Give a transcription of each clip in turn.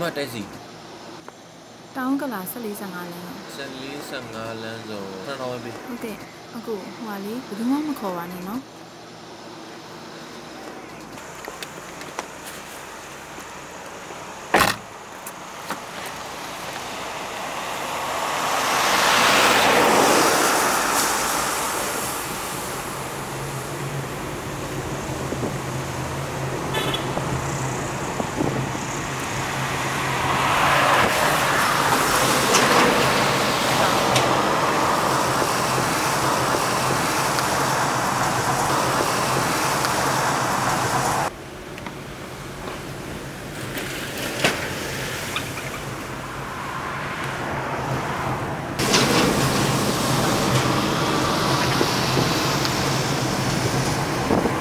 မတက်စီတောင်းကလာ14-15လမ်းတော့14 15လမ်းဆို1000တောင်းပဲပြီဟုတ်ကဲ့အခုဟိုဟာလေးဘယ်သူမှမခေါ်ပါနဲ့နော်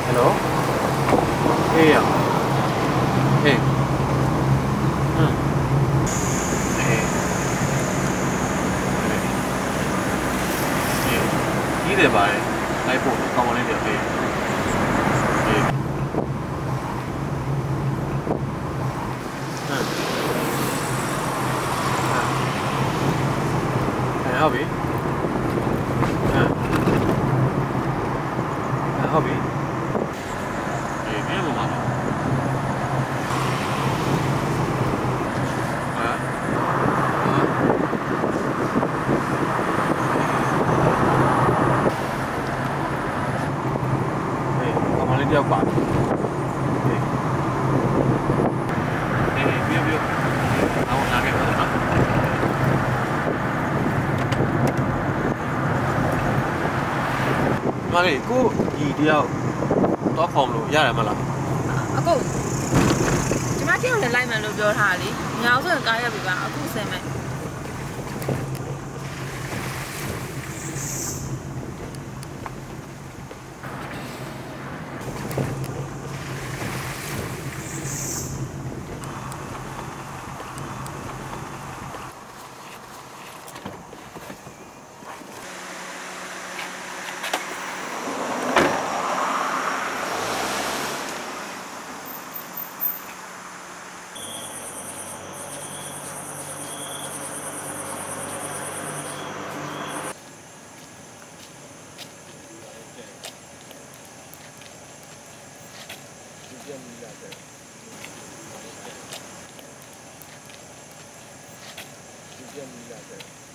ဟယ်လိုဟေးရဟေးဟမ်ဟေး ဒီတယ်ပါလေလိုက်ဖို့ကောင်းမလေးတွေဟေးဟေးဟမ်ဟမ်ဟုတ်ပြီဟမ်ဟုတ်ပြီအေးဘယ်လိုမှမဟုတ်ဟမ်အေးကမလေး တယောက်ပါတယ်အေးအေးပြပြအောင်းလာခဲ့ပါတော့မလေးကိုဒီတယောက်တော့ခေါ်မလို့ရတယ်မလားအခုကျမတယောက်လည်းလိုက်မယ်လို့ပြောထားတာလေညောင်ဆိုရင်ကားရက်ပြီပါအခုဆင်မယ် gym you got there?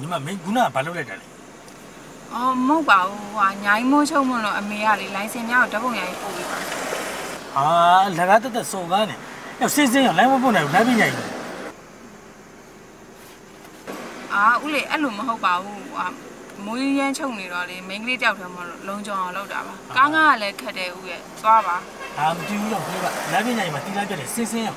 ညီမမင်းခုနကဘာလုပ်လိုက်တာလဲအော်မဟုတ်ပါဘူးဟိုညာကြီးမိုးချုံမလို့အမေကလေလိုင်စင်များကိုဓာတ်ပုံရိုင်းပို့ပေးပါဟာလကားတက်တက်စုံကားနေအဲ့စစ်စင်းရလိုင်းမပုတ်နိုင်ဘူးလိုက်ပြညိုင်တယ်အာဦးလေအဲ့လိုမဟုတ်ပါဘူးဟာမိုးရမ်းချုံနေတော့လေမိန်းကလေးတယောက်တည်းမလို့လုံကြုံအောင်လုပ်တာပါကားငါကလည်းခက်တယ်ဦးရဲ့သွားပါဟာမကြည့်ဘူးတော့ဘိုးကလိုက်ပြညိုင်မှာတီးလိုက်ပြတယ်စစ်စင်းရ